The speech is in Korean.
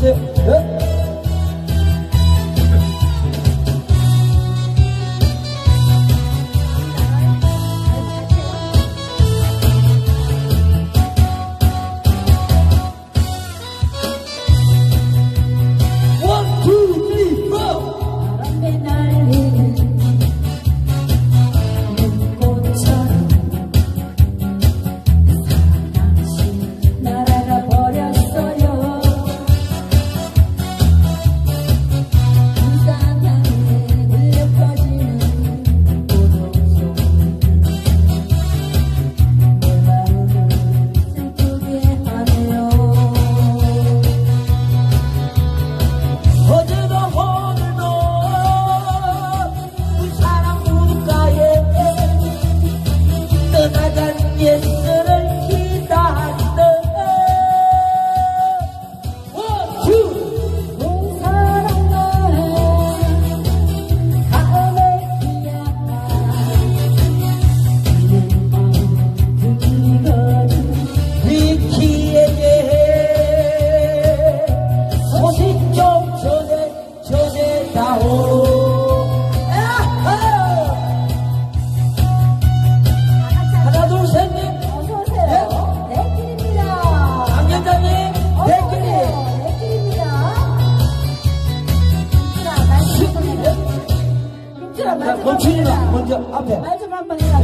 谢谢 나오 둘셋넷. 어서오세요. 네? 길입니다. 남편자님 네 길입니다. 멈추지 마. 먼저 앞에. 말 좀 한번 해라